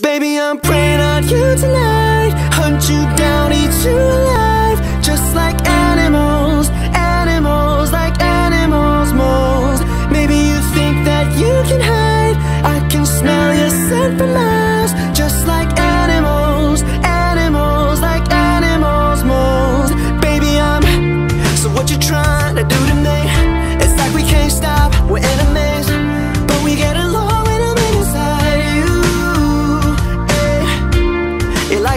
Baby, I'm preying on you tonight. Hunt you down.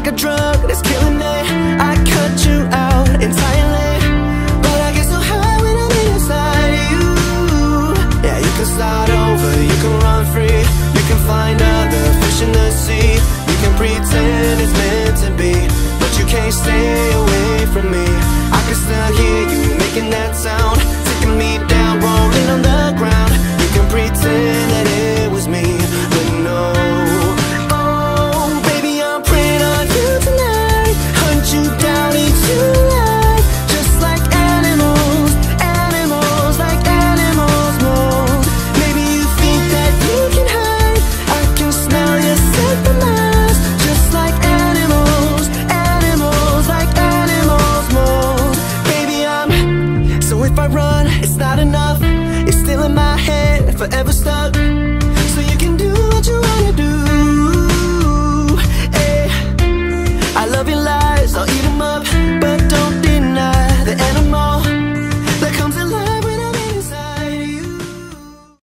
like a drug that's killing me. I cut you out entirely. But I get so high when I'm inside you. Yeah, you can start over, you can run free. You can find other fish in the sea. You can pretend if I run, it's not enough. It's still in my head, forever stuck.